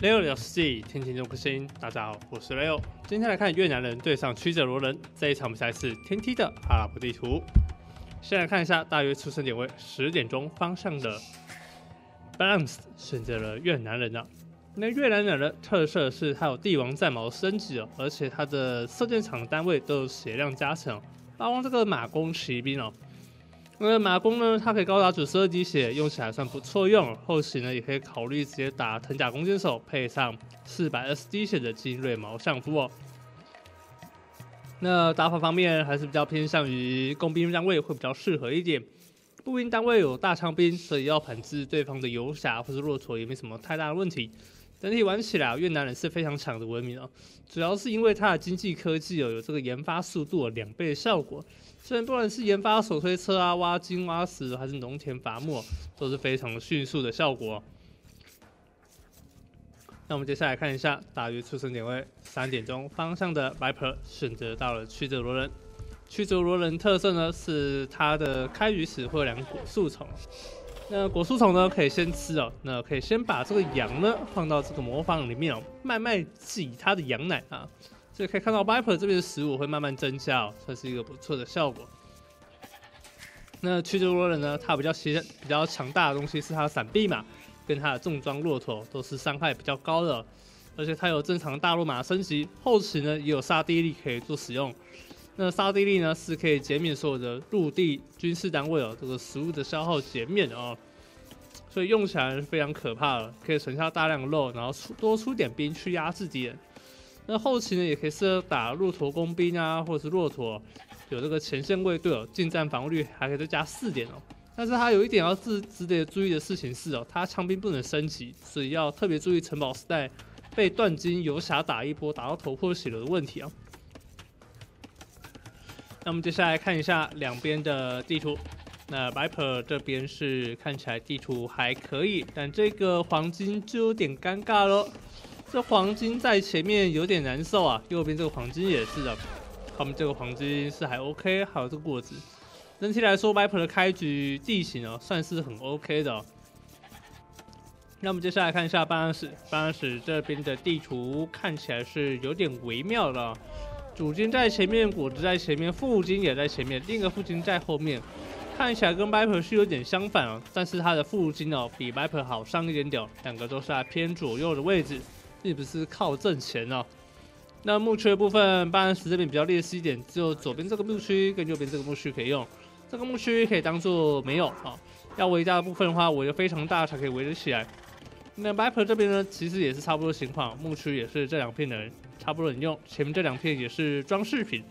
Leo 聊世界，天天都更新。大家好，我是 Leo。今天来看越南人对上曲折罗人这一场比赛是天梯的阿拉伯地图。先来看一下大约出生点位，十点钟方向的 Balance 选择了越南人啊。那越南人的特色是它有帝王战矛升级哦，而且它的射箭场单位都有血量加成，包括这个马弓骑兵哦。那马弓呢，它可以高达九十二滴血，用起来算不错用。后期呢，也可以考虑直接打藤甲弓箭手，配上四百二十滴血的精锐毛相夫哦。那打法方面还是比较偏向于工兵单位会比较适合一点。步兵单位有大枪兵，所以要反制对方的游侠或者骆驼也没什么太大的问题。整体玩起来，越南人是非常强的文明哦，主要是因为它的经济科技哦，有这个研发速度两倍的效果。虽然不管是研发手推车啊、挖金挖石，还是农田伐木，都是非常迅速的效果。那我们接下来看一下大约出生点位，三点钟方向的 Viper 选择到了曲折罗人。曲折罗人特色呢是它的开局时会有两个果树丛。那果树虫呢，可以先吃哦。那可以先把这个羊呢放到这个魔方里面哦，慢慢挤它的羊奶啊。所以可以看到 Viper 这边的食物会慢慢增加哦，算是一个不错的效果。那曲折罗人呢，它比较先比较强大的东西是它的闪避嘛跟它的重装骆驼都是伤害比较高的，而且它有正常大陆马升级，后期呢也有杀地力可以做使用。那沙地利呢是可以减免所有的陆地军事单位哦，这个食物的消耗减免哦，所以用起来是非常可怕的，可以存下大量肉，然后出多出点兵去压制敌人。那后期呢也可以适合打骆驼工兵啊，或者是骆驼，有这个前线卫队哦，近战防御率还可以再加四点哦。但是它有一点要值值得注意的事情是哦，它枪兵不能升级，所以要特别注意城堡时代被断金游侠打一波打到头破血流的问题啊。那么接下来看一下两边的地图。那 Viper 这边是看起来地图还可以，但这个黄金就有点尴尬了。这黄金在前面有点难受啊，右边这个黄金也是的。他们这个黄金是还 OK，还有这个果子。整体来说，Viper 的开局地形哦算是很 OK 的。那么接下来看一下办公室，办公室这边的地图看起来是有点微妙的。主金在前面，果子在前面，副金也在前面，另一个副金在后面，看起来跟 Viper 是有点相反哦。但是他的副金哦比 Viper 好上一点点，两个都是在偏左右的位置，并不是靠正前哦。那墓区的部分，办案室这边比较劣势一点，只有左边这个墓区跟右边这个墓区可以用。这个墓区可以当做没有啊，要围家的部分的话，围的非常大才可以围得起来。那 Viper 这边呢，其实也是差不多情况，墓区也是这两片的人。差不多能用，前面这两片也是装饰品。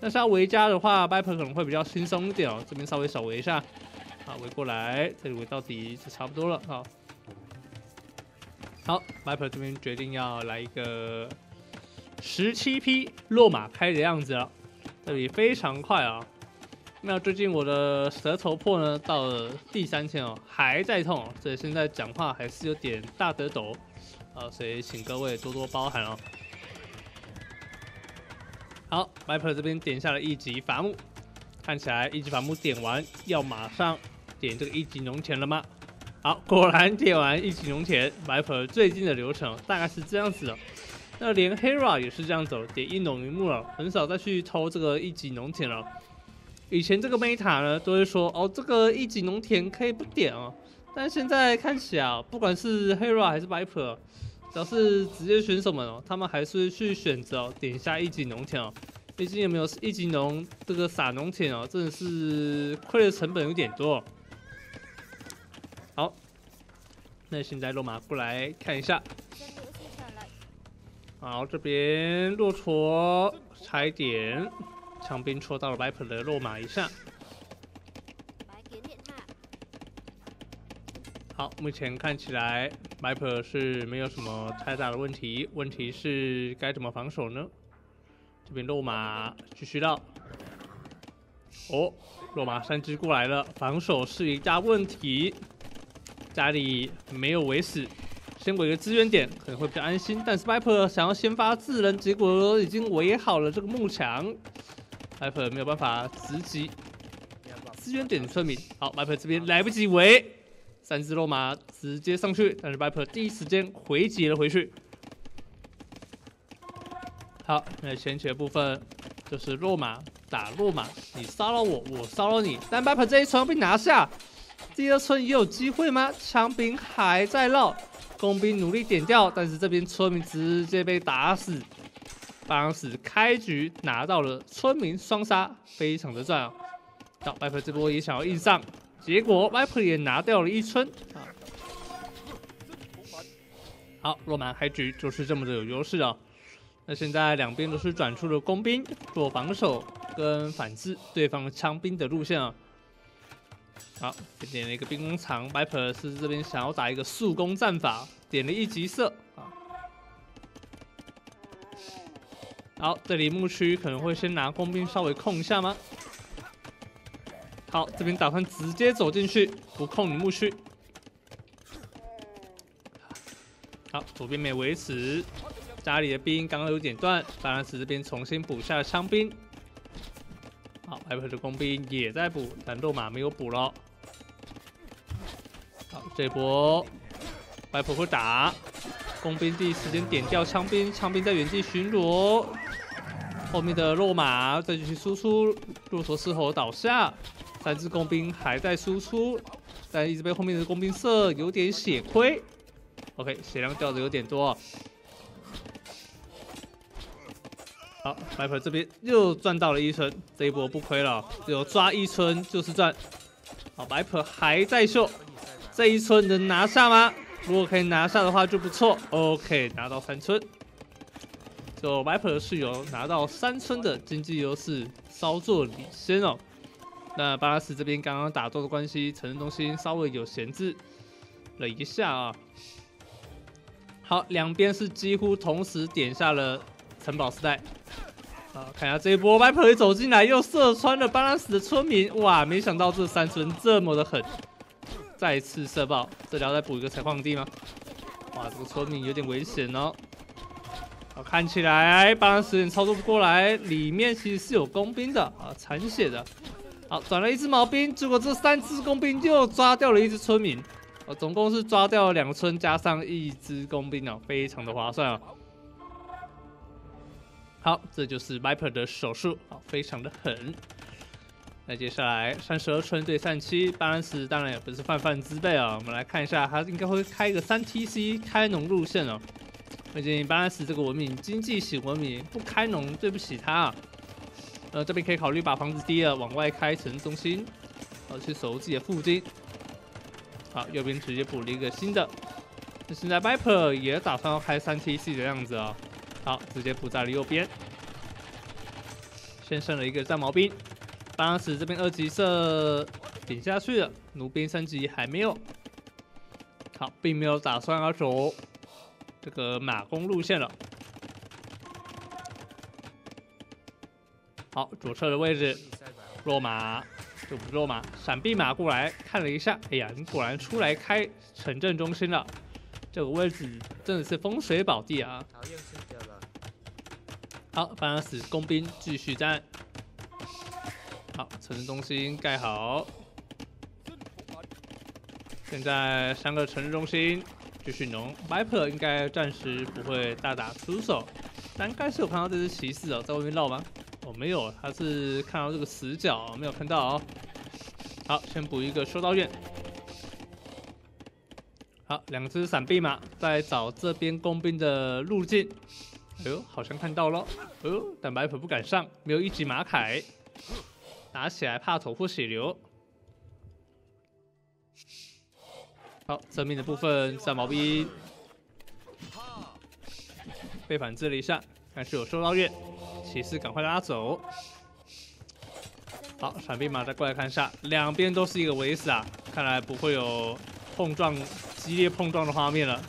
但是要围家的话 b i p e r 可能会比较轻松一点哦。这边稍微少围一下，好，围过来，这里围到底就差不多了。好，好 b i p e r 这边决定要来一个十七匹落马开的样子了，这里非常快啊。那最近我的舌头破呢，到了第三天哦，还在痛，所以现在讲话还是有点大得抖啊，所以请各位多多包涵哦。好，Viper 这边点下了一级伐木，看起来一级伐木点完要马上点这个一级农田了吗？好，果然点完一级农田，Viper 最近的流程大概是这样子的。那连 Hera 也是这样走，点一农一木了，很少再去偷这个一级农田了。以前这个 Meta 呢都会说哦，这个一级农田可以不点哦，但现在看起来，不管是 Hera 还是 Viper。只要是职业选手们哦，他们还是去选择哦，点一下一级农田哦。毕竟有没有一级农这个撒农田哦，真的是亏的成本有点多。好，那现在落马过来看一下。好，这边骆驼踩点，枪兵戳到了 Viper 的落马一下。好，目前看起来 Viper 是没有什么太大的问题。问题是该怎么防守呢？这边落马继续绕。哦，落马三只过来了，防守是一大问题。家里没有围死，先围个资源点可能会比较安心。但是 Viper 想要先发制人，结果已经围好了这个幕墙 mike 没有办法直击资源点的村民。好 mike 这边来不及围。三只肉马直接上去，但是 Viper 第一时间回击了回去。好，那前期的部分就是落马打落马，你骚扰我，我骚扰你。但 Viper 这一村被拿下，第二村也有机会吗？枪兵还在绕，工兵努力点掉，但是这边村民直接被打死。当时开局拿到了村民双杀，非常的赚啊！好，Viper 这波也想要硬上，结果 Viper 也拿掉了一村啊。好，罗马开局就是这么的有优势啊。那现在两边都是转出了工兵做防守跟反制对方枪兵的路线啊。好，点了一个兵工厂，Viper 是这边想要打一个速攻战法，点了一级色啊。好，这里牧区可能会先拿工兵稍微控一下吗？好，这边打算直接走进去，不控你墓区。好，左边没维持。家里的兵刚刚有点断，巴兰斯这边重新补下了枪兵。好，艾普的工兵也在补，但肉马没有补了。好，这波白普会打，工兵第一时间点掉枪兵，枪兵在原地巡逻。后面的肉马再继续输出，骆驼狮吼倒下，三只工兵还在输出，但一直被后面的工兵射，有点血亏。OK，血量掉的有点多。好，白普这边又赚到了一村，这一波不亏了，有抓一村就是赚。好，白普还在秀，这一村能拿下吗？如果可以拿下的话就不错。OK，拿到三村，就白普是有拿到三村的经济优势，稍作领先哦。那巴拉斯这边刚刚打斗的关系，城镇中心稍微有闲置了一下啊。好，两边是几乎同时点下了。城堡时代，啊，看一下这一波，Viper 走进来又射穿了巴拉斯的村民，哇，没想到这三村这么的狠，再次射爆，这里要再补一个采矿地吗？哇，这个村民有点危险哦。好，看起来巴拉斯有点操作不过来，里面其实是有工兵的啊，残血的。好，转了一只毛兵，结果这三只工兵又抓掉了一只村民，哦，总共是抓掉了两村加上一只工兵哦，非常的划算啊。好，这就是 Viper 的手术，好，非常的狠。那接下来三十二村对三七，巴兰斯当然也不是泛泛之辈啊。我们来看一下，他应该会开一个三 TC 开农路线哦。毕竟巴兰斯这个文明经济型文明，不开农对不起他啊。呃，这边可以考虑把房子低了，往外开城中心，呃去守自己的附近。好，右边直接补了一个新的。那现在 Viper 也打算要开三 TC 的样子啊。好，直接补在了右边，先剩了一个战矛兵，当时这边二级射顶下去了，弩兵升级还没有，好，并没有打算要走这个马弓路线了。好，左侧的位置，落马，就不落马，闪避马过来看了一下，哎呀，你果然出来开城镇中心了，这个位置真的是风水宝地啊。好，巴拉斯工兵继续战。好，城市中心盖好。现在三个城市中心继续农，Viper 应该暂时不会大打出手，但该是有看到这只骑士哦，在外面绕吗？哦，没有，他是看到这个死角，没有看到哦。好，先补一个修道院。好，两只闪避马在找这边工兵的路径。哎呦，好像看到了。哎呦，但白粉不敢上，没有一级马铠，打起来怕头破血流。好，正面的部分战矛兵被反制了一下，但是有收到月，骑士赶快拉走。好，闪避马再过来看一下，两边都是一个围死啊，看来不会有碰撞激烈碰撞的画面了。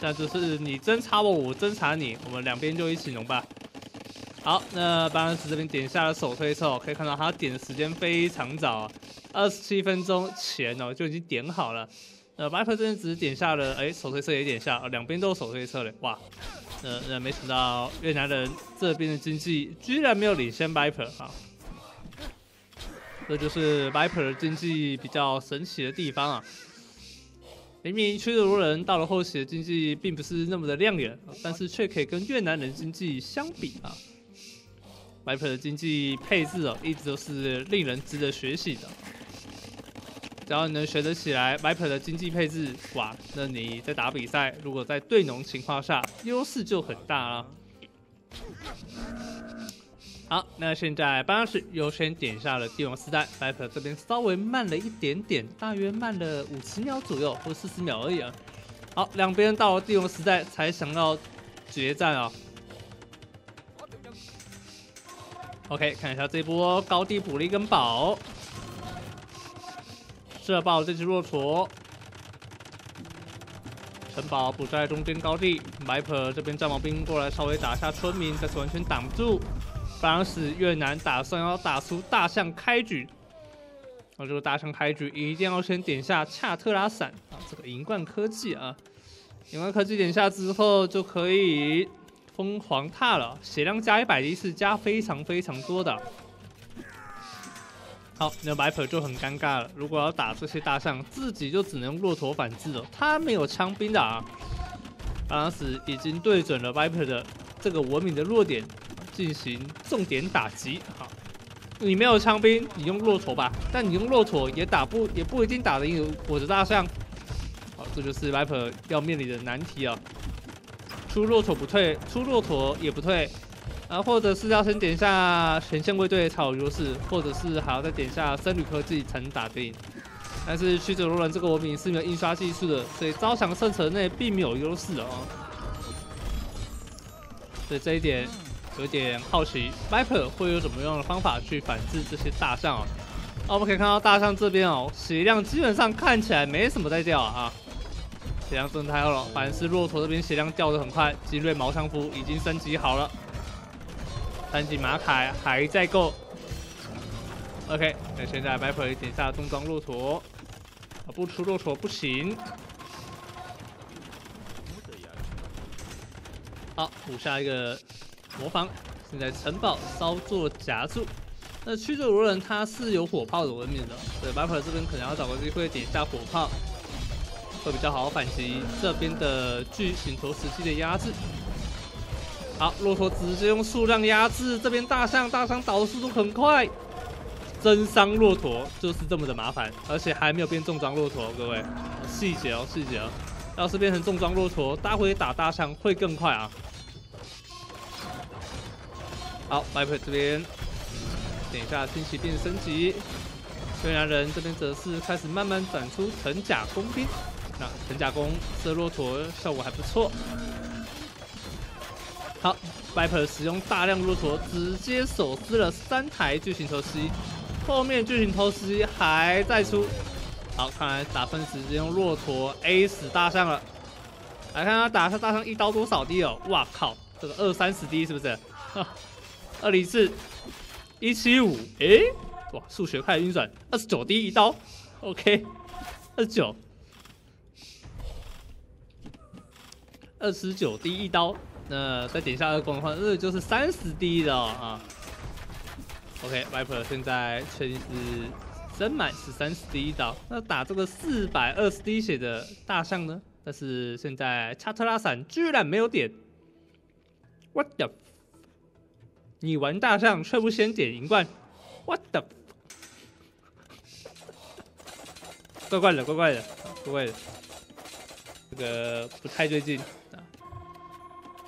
那就是你侦查我，我侦查你，我们两边就一起弄吧。好，那巴恩斯这边点下了手推车，可以看到他点的时间非常早，二十七分钟前哦就已经点好了。呃，白普这边只是点下了，哎，手推车也点下，两边都有手推车嘞，哇！呃，那没想到越南人这边的经济居然没有领先 Viper 啊，这就是 Viper 经济比较神奇的地方啊。明明屈辱人到了后期的经济并不是那么的亮眼，但是却可以跟越南人经济相比啊。Viper 的经济配置哦，一直都是令人值得学习的。只要你能学得起来 Viper 的经济配置，哇，那你在打比赛，如果在对农情况下，优势就很大了。好，那现在办公室优先点下了帝王四代，Viper 这边稍微慢了一点点，大约慢了五十秒左右，或四十秒而已啊。好，两边到了帝王时代才想要决战啊。OK，看一下这波高地补了一根宝，射爆这只骆驼，城堡补在中间高地，Viper 这边战矛兵过来稍微打下村民，但是完全挡不住。当时越南打算要打出大象开局，那这个大象开局一定要先点下恰特拉伞啊，这个银冠科技啊，银冠科技点下之后就可以疯狂踏了，血量加一百一是加非常非常多的。好，那 Viper 就很尴尬了，如果要打这些大象，自己就只能用骆驼反制了，他没有枪兵的啊，当时已经对准了 Viper 的这个文明的弱点。进行重点打击，好，你没有枪兵，你用骆驼吧，但你用骆驼也打不，也不一定打得赢我的大象。好，这就是 Viper 要面临的难题啊。出骆驼不退，出骆驼也不退，啊，或者是要先点一下全线卫队才有优势，或者是还要再点一下僧侣科技才能打得赢。但是曲折罗人这个文明是没有印刷技术的，所以招降圣城内并没有优势哦。所以这一点。有点好奇，Viper 会有什么样的方法去反制这些大象哦？那我们可以看到大象这边哦，血量基本上看起来没什么在掉啊，血量真的太好了。反而是骆驼这边血量掉的很快，精锐毛枪夫已经升级好了，三级马凯还在够。OK，那现在 Viper 点下重装骆驼，不出骆驼不行。好，补下一个。魔方现在城堡稍作夹住，那驱逐罗人他是有火炮的文明的，对 Viper 这边可能要找个机会点一下火炮，会比较好反击这边的巨型投石机的压制。好，骆驼直接用数量压制这边大象，大象倒的速度很快，真伤骆驼就是这么的麻烦，而且还没有变重装骆驼，各位细节哦细节哦，要是变成重装骆驼，待会打大象会更快啊。好，Viper 这边等一下惊奇变升级，越南人这边则是开始慢慢转出藤甲弓兵。那藤甲弓射骆驼效果还不错。好，Viper 使用大量骆驼，直接手撕了三台巨型投石机，后面巨型投石机还在出。好，看来打分直接用骆驼 A 死大象了。来看他打他大象一刀多少滴哦？哇靠，这个二三十滴是不是？二零四一七五，哎，哇，数学快运转，二十九滴一刀，OK，二十九，二十九滴一刀，那再点一下二攻的话，这就是三十滴的啊。OK，Viper 现在确定是升满是三十滴一刀，那打这个四百二十滴血的大象呢？但是现在查特拉伞居然没有点，What the？你玩大象却不先点银冠，What the？怪怪的，怪怪的，怪怪的，这个不太对劲！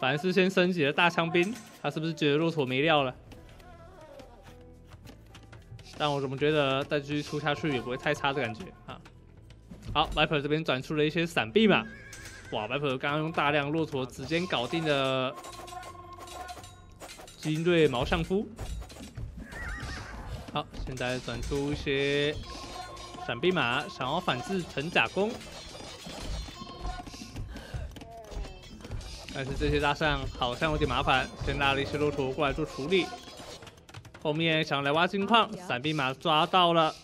反而是先升级了大枪兵，他是不是觉得骆驼没料了？但我怎么觉得再继续出下去也不会太差的感觉啊！好，Viper 这边转出了一些闪避嘛，哇，Viper 刚刚用大量骆驼直接搞定了。精锐毛相夫，好，现在转出一些闪避马，想要反制藤甲弓，但是这些大象好像有点麻烦，先拉了一些骆驼过来做处理，后面想来挖金矿，闪避马抓到了，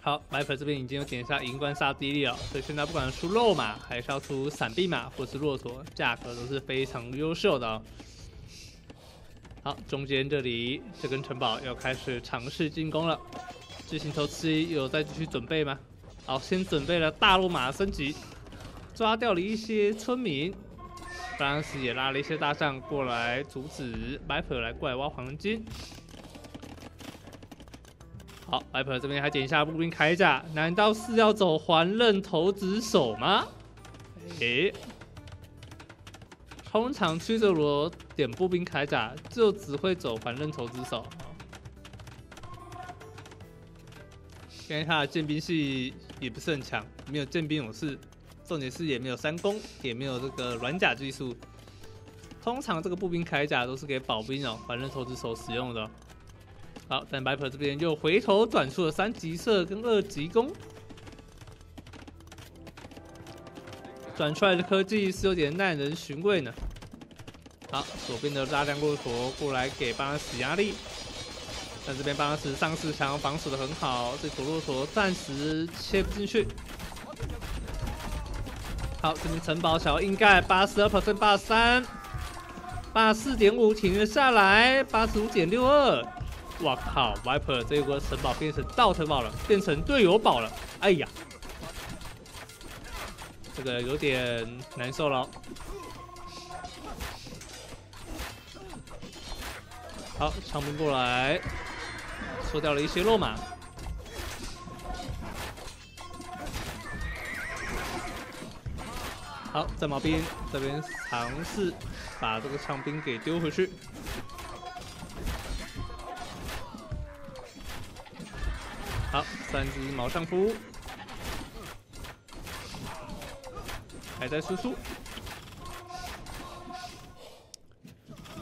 好白粉这边已经有点下银冠杀敌了，所以现在不管出肉马，还是要出闪避马或是骆驼，价格都是非常优秀的。好，中间这里这根城堡要开始尝试进攻了。巨型头刺有在继续准备吗？好，先准备了大路马升级，抓掉了一些村民，当时也拉了一些大象过来阻止白普来过来挖黄金。好，白普这边还点一下步兵铠甲，难道是要走环刃投掷手吗？诶，通常屈泽罗点步兵铠甲就只会走环刃投掷手。因为他的剑兵系也不是很强，没有剑兵勇士，重点是也没有三攻，也没有这个软甲技术。通常这个步兵铠甲都是给保兵哦，反正投资手使用的。好，但白普这边又回头转出了三级射跟二级攻，转出来的科技是有点耐人寻味呢。好，左边的大量骆驼过来给巴拉斯压力。但这边巴拉斯上四强防守的很好，这坨骆驼暂时切不进去。好，这边城堡小硬盖八十二 percent 八三，八四点五停了下来，八十五点六二。哇靠，Viper 这一波城堡变成倒城堡了，变成队友堡了。哎呀，这个有点难受了。好，枪兵过来。缩掉了一些落马，好，在毛兵这边尝试把这个枪兵给丢回去。好，三只毛上夫还在输出。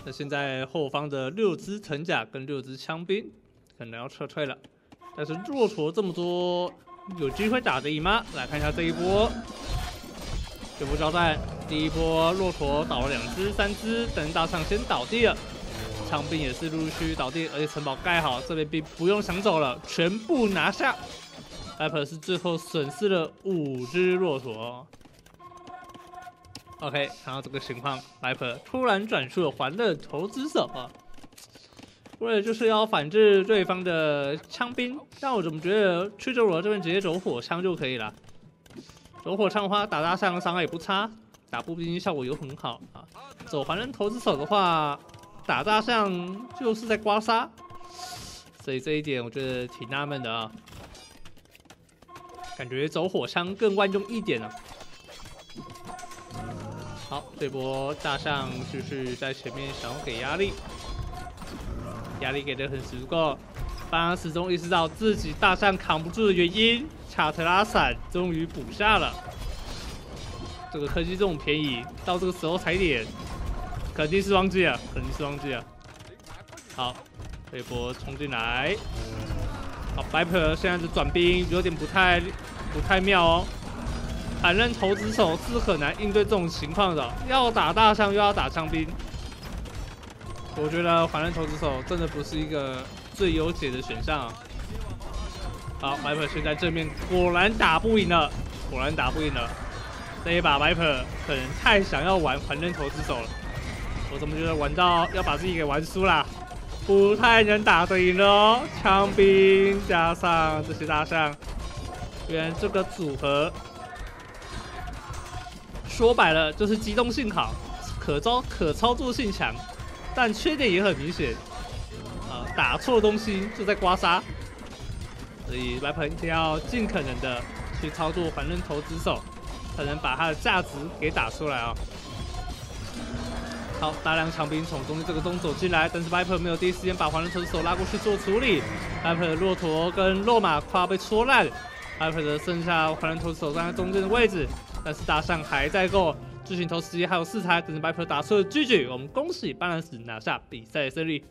那现在后方的六只藤甲跟六只枪兵。可能要撤退了，但是骆驼这么多，有机会打得赢吗？来看一下这一波，这波交代，第一波骆驼倒了两只、三只，等大象先倒地了，枪兵也是陆陆续续倒地，而且城堡盖好，这边兵不用抢走了，全部拿下。Viper 是最后损失了五只骆驼。OK，看到这个情况，Viper 突然转出了环乐投资手啊。为了就是要反制对方的枪兵，但我怎么觉得去州罗这边直接走火枪就可以了？走火枪的话，打大象伤害也不差，打步兵效果又很好啊。走环人投资手的话，打大象就是在刮痧，所以这一点我觉得挺纳闷的啊。感觉走火枪更万用一点啊。好，这波大象就是在前面想要给压力。压力给的很足够，反而始终意识到自己大象扛不住的原因，卡特拉伞终于补下了。这个科技这么便宜，到这个时候才点，肯定是忘记了，肯定是忘记了。好，这一波冲进来，好，白普现在的转兵有点不太不太妙哦。反正投掷手是很难应对这种情况的，要打大象又要打枪兵。我觉得反刃投掷手真的不是一个最优解的选项。好，Viper 现在正面果然打不赢了，果然打不赢了。这一把 Viper 可能太想要玩反刃投之手了，我怎么觉得玩到要把自己给玩输了？不太能打得赢哦。枪兵加上这些大象，原来这个组合说白了就是机动性好，可操可操作性强。但缺点也很明显，啊，打错东西就在刮痧，所以 Viper 一定要尽可能的去操作环刃投掷手，才能把它的价值给打出来啊。好，大量强兵从中间这个洞走进来，但是 Viper 没有第一时间把环刃投掷手拉过去做处理，，Viper 的骆驼跟骆马快要被戳烂，，Viper 的剩下环刃投掷手站在中间的位置，但是大象还在够。巨型投石机还有四台，等着 Viper 打出了 GG，我们恭喜巴兰斯拿下比赛胜利。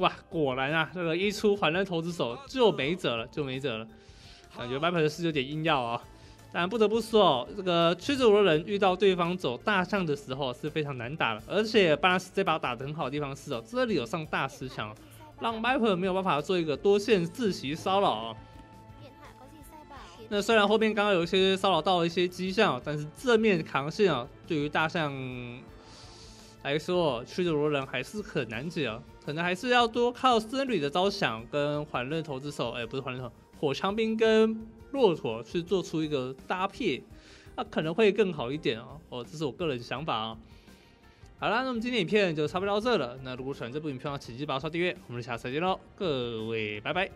哇，果然啊，这个一出反刃投掷手就没辙了，就没辙了。感觉白普的是有点硬要啊，但不得不说哦，这个驱逐的人遇到对方走大象的时候是非常难打的。而且巴兰斯这把打得很好的地方是哦，这里有上大石墙，让 Maver 没有办法做一个多线自袭骚扰。那虽然后面刚刚有一些骚扰到了一些迹象，但是正面扛线啊，对于大象来说，驱逐罗人还是很难解啊，可能还是要多靠僧侣的招降跟环刃投掷手，哎，不是环刃投，火枪兵跟骆驼去做出一个搭配，那可能会更好一点哦。哦，这是我个人想法啊。好啦，那么今天影片就差不多到这了。那如果喜欢这部影片的话，请记得把刷订阅。我们下次再见喽，各位，拜拜。